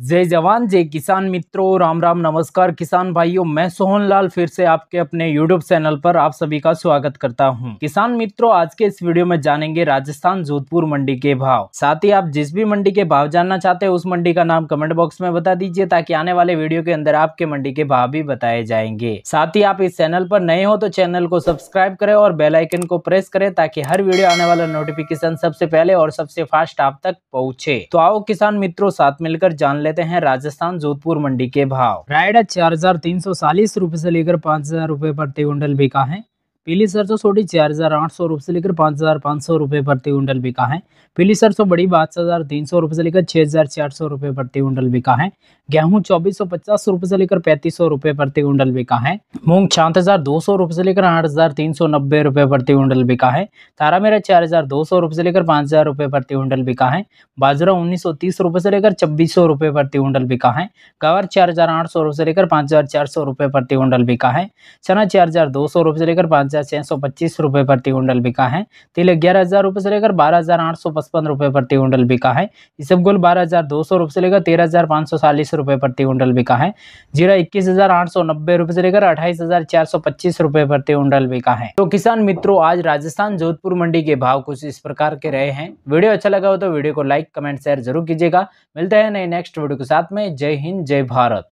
जय जवान, जय किसान मित्रों, राम राम, नमस्कार किसान भाइयों, मैं सोहन लाल फिर से आपके अपने यूट्यूब चैनल पर आप सभी का स्वागत करता हूँ। किसान मित्रों, आज के इस वीडियो में जानेंगे राजस्थान जोधपुर मंडी के भाव। साथ ही आप जिस भी मंडी के भाव जानना चाहते हैं, उस मंडी का नाम कमेंट बॉक्स में बता दीजिए, ताकि आने वाले वीडियो के अंदर आपके मंडी के भाव भी बताए जाएँगे। साथ ही आप इस चैनल पर नए हो तो चैनल को सब्सक्राइब करें और बेलाइकन को प्रेस करें, ताकि हर वीडियो आने वाला नोटिफिकेशन सबसे पहले और सबसे फास्ट आप तक पहुँचे। तो आओ किसान मित्रों, साथ मिलकर जान लेते हैं राजस्थान जोधपुर मंडी के भाव। रायडा चार हज़ार तीन सौ चालीस रूपए से लेकर पाँच हज़ार रूपए प्रति कुंटल बिका है। पीली सरसों छोटी चार हज़ार आठ सौ रुपये से लेकर पाँच हज़ार पाँच सौ रुपये प्रति कुंटल बिका है पीली सरसों बड़ी पाँच हज़ार तीन सौ रुपये से लेकर छः हज़ार चार सौ रुपये प्रति कुंटल बिका है गेहूँ चौबीस सौ पचास रुपये से लेकर पैंतीस सौ रुपये प्रति कुंटल बिका है मूंग छात हज़ार दो सौ रुपये से लेकर आठ हज़ार तीन सौ नब्बे रुपये प्रति कुंटल बिका है तारा मेरा चार हज़ार दो सौ रुपये से लेकर पाँच हज़ार रुपये प्रति कुंटल बिका है बाजरा उन्नीस सौ तीस रुपये से लेकर छब्बीस सौ रुपये प्रति कुंटल बिका है गवर चार हज़ार आठ सौ रुपये से लेकर पाँच हज़ार चार सौ रुपये प्रति कुंटल बिका है चना चार हज़ार दो सौ रुपये से लेकर पाँच हज़ार छः सौ पच्चीस रुपये प्रति कुंटल बिका है। तिल ग्यारह हज़ार रुपये से लेकर बारह हज़ार आठ सौ पचपन रुपये प्रति कुंटल बिका है। इसबगुल बारह हज़ार दो सौ रुपये से लेकर तेरह हज़ार पाँच सौ चालीस रुपये प्रति कुंटल बिका है। जीरा इक्कीस हज़ार आठ सौ नब्बे रुपये से लेकर अट्ठाईस हज़ार चार सौ पच्चीस रुपये प्रति कुंटल बिका है। तो किसान मित्रों, आज राजस्थान जोधपुर मंडी के भाव कुछ इस प्रकार के रहे हैं। वीडियो अच्छा लगा हो तो वीडियो को लाइक, कमेंट, शेयर ज़रूर कीजिएगा। मिलते हैं नए नेक्स्ट वीडियो के साथ में। जय हिंद, जय भारत।